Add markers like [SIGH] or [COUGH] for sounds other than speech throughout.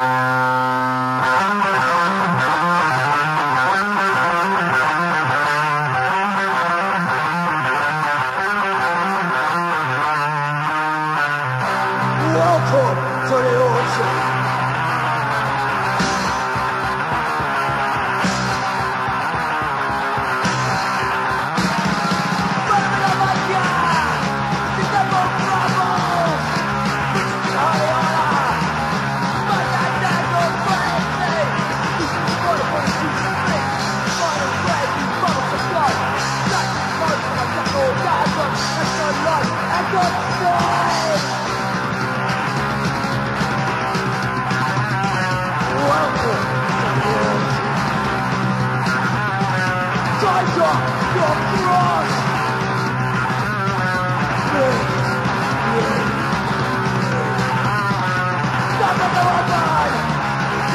Ah.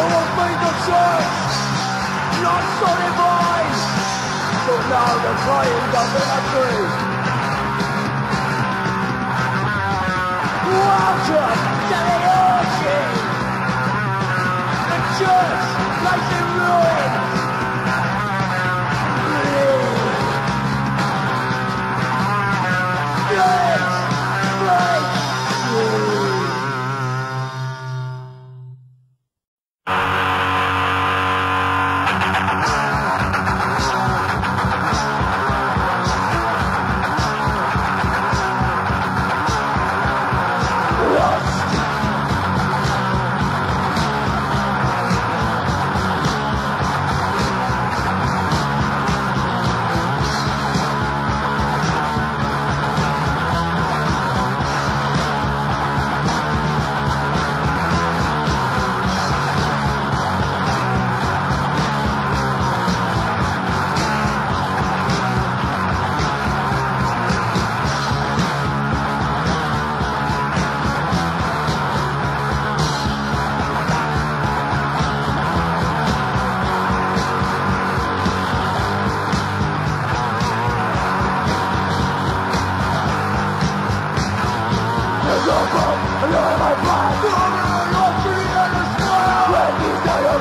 You will be the church, not sorry boys. But now the triumph of. Welcome to the. The church lies in ruin.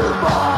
to.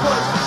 push.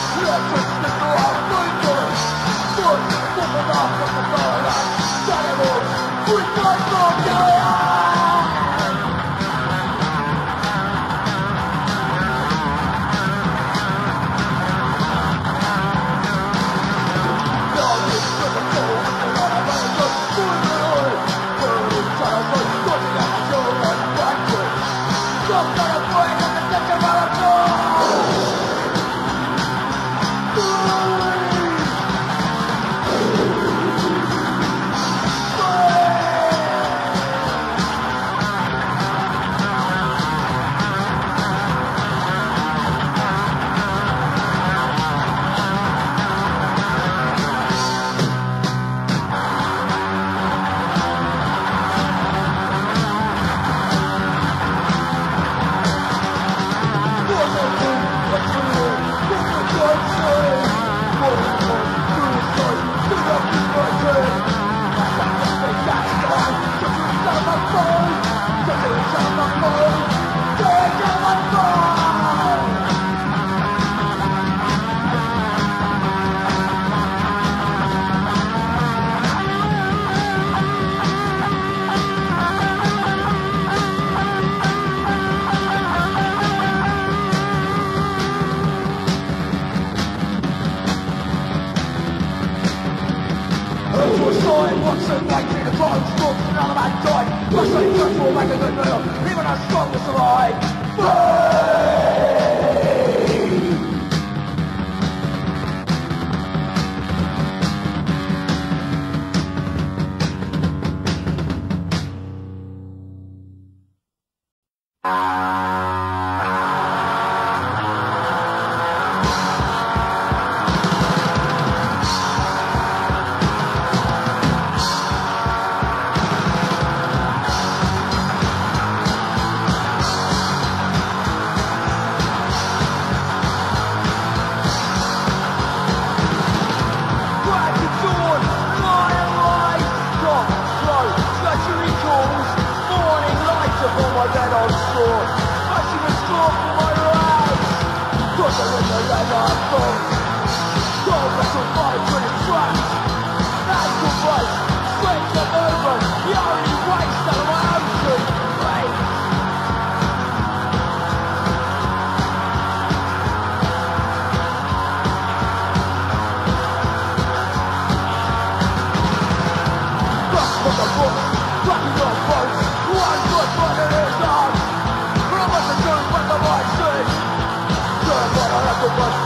Let's go,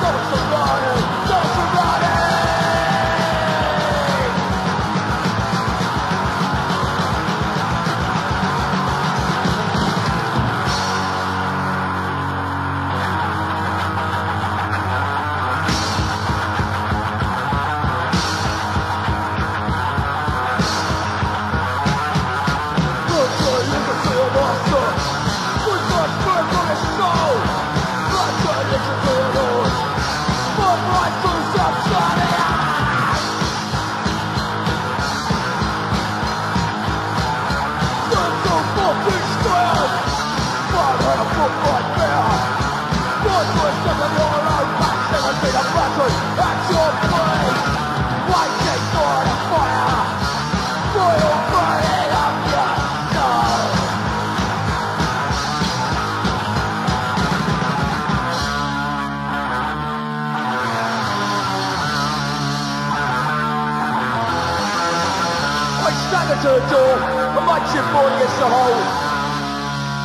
to the door and makes your body as a whole.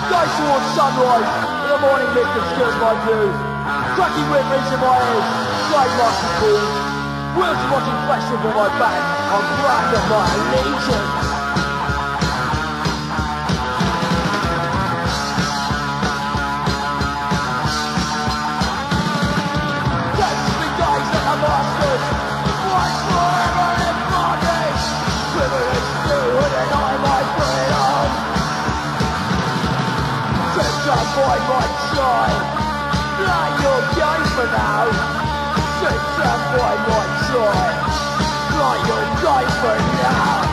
Go towards sunrise, and the morning mist obscures my view. Cracking rhythms in my ears, slave marching calls. Wheels of watching flesh on my back, I'm proud of my allegiance. Boy might try Not your game for now. Since that boy might try Not your game for now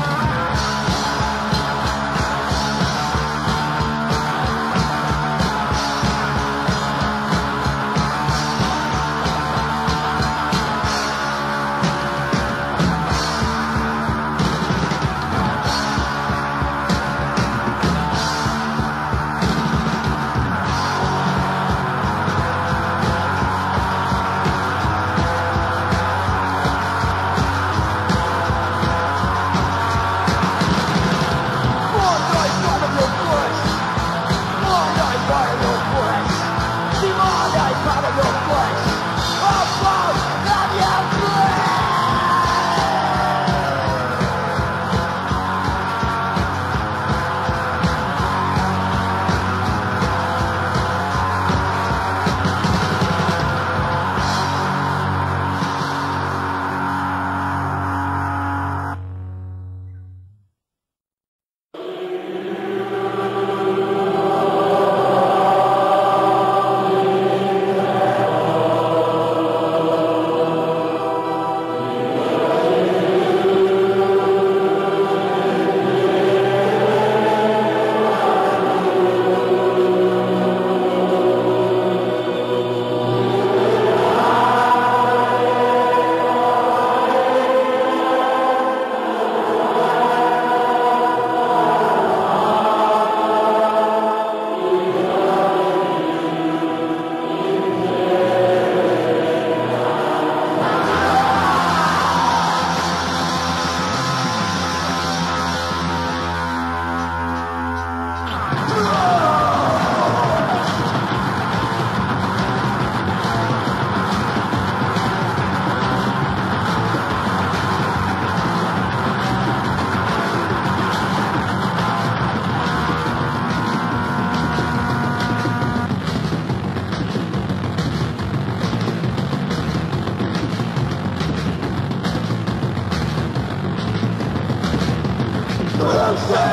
I'm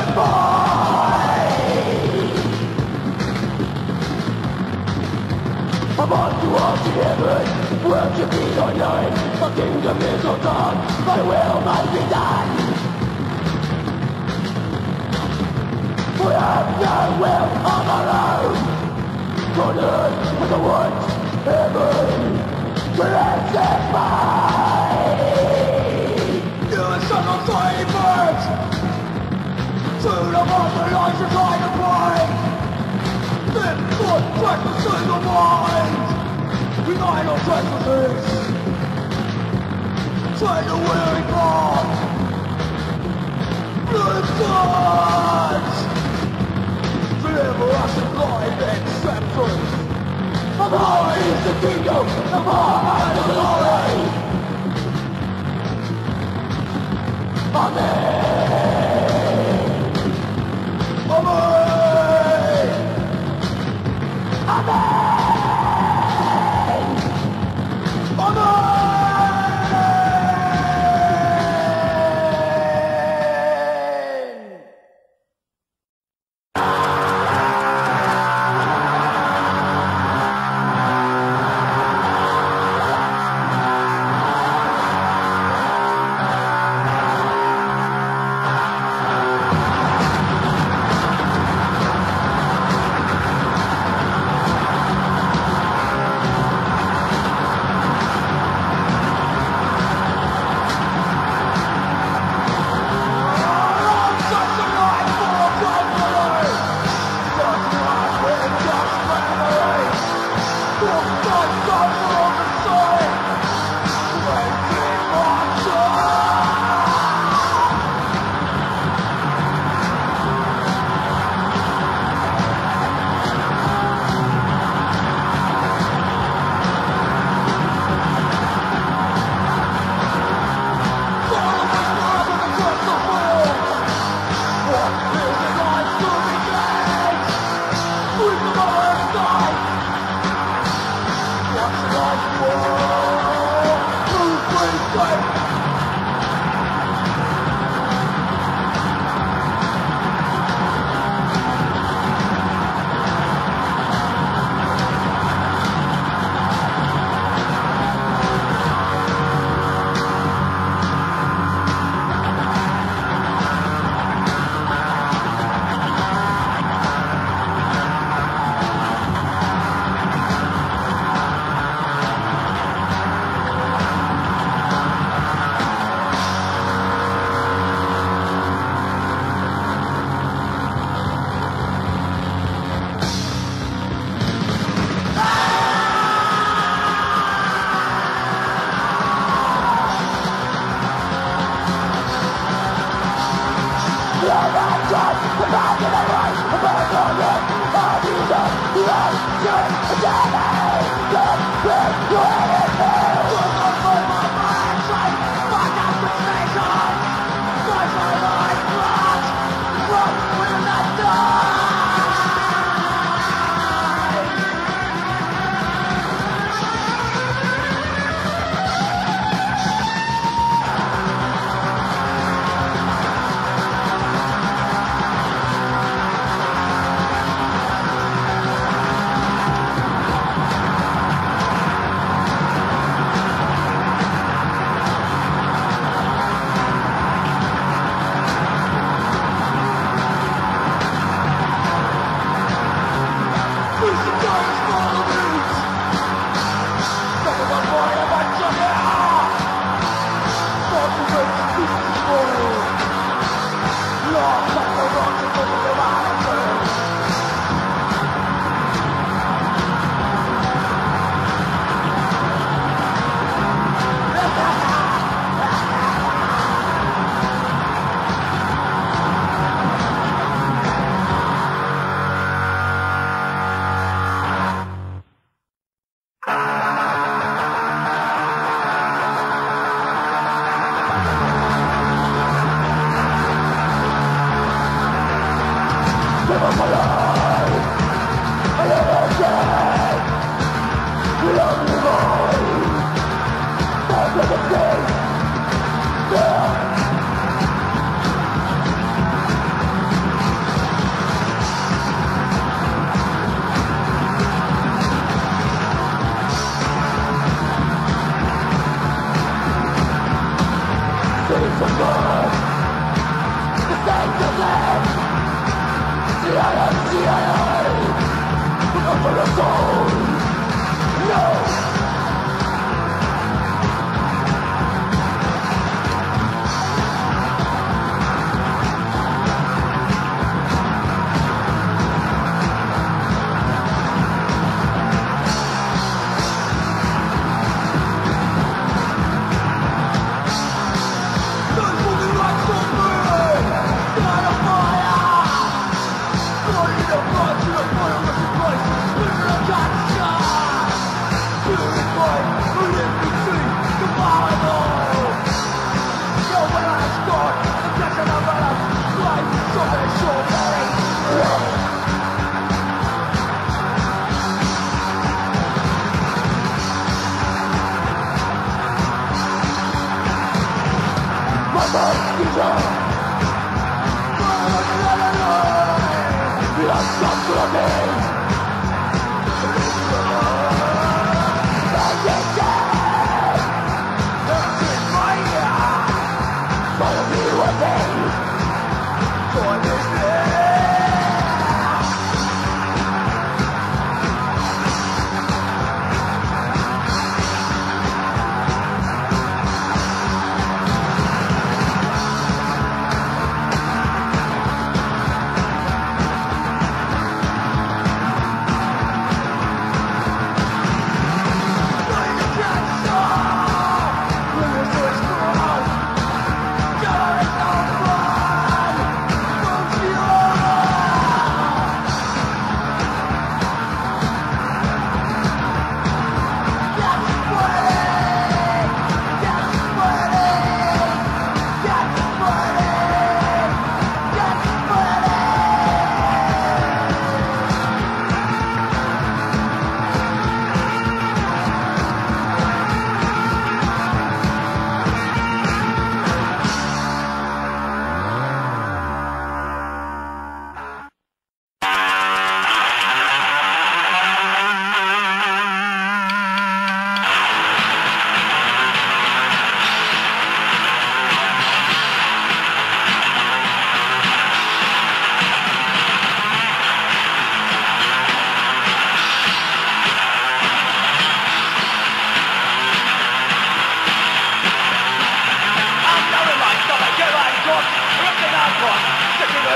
on to heaven, where to be or none. The kingdom is of God, my will must be done. We have no will of our own. On earth as it was heaven, we're accessed the son of flavors. Through I'm on the lights are trying to break Then what practices the mind. With idle fantasies Train the weary part. Blood floods Forever I supply the acceptance The high is the kingdom. Of high glory. Amen.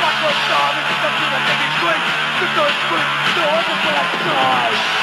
Fuck my time, it's something I'm making quick The third quick, the other black side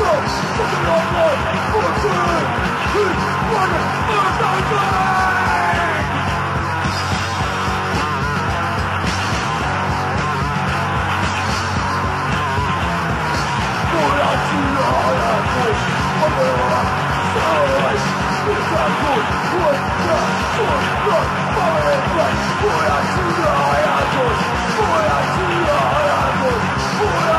Deutsch, das ist Ordnung, und schön, und vorne, und Deutschland! Oder zu aller Brust, aber sauerreich, mit der Gut, und der Zorn, Gott, vorne, Fleisch, oder zu aller Brust, oder zu aller Brust, oder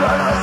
Dynasty!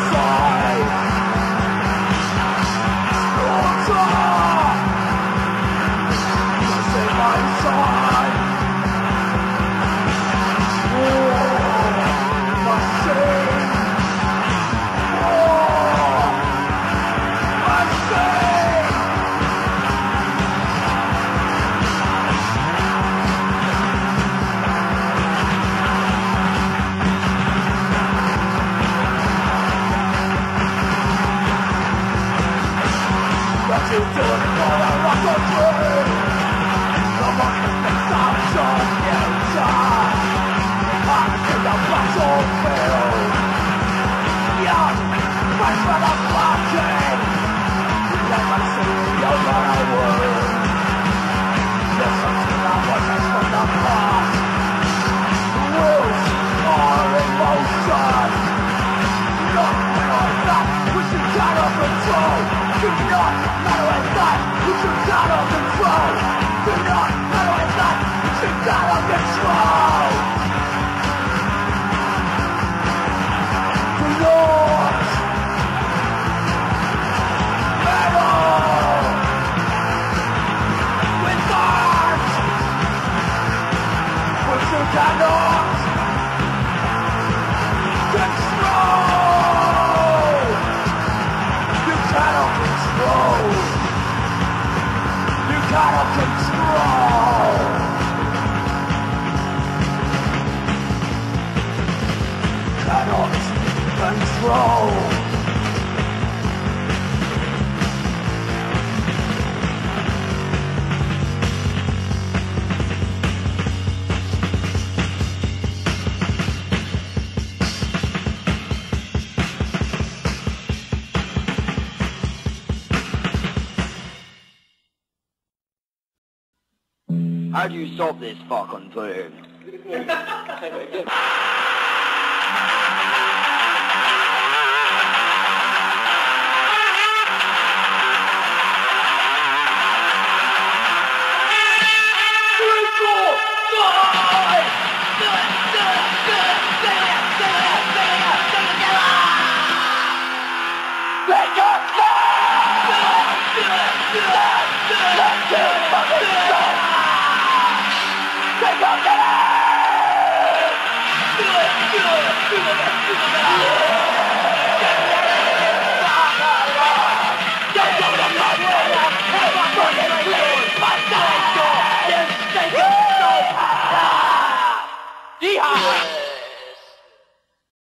How do you solve this fucking [LAUGHS] thing?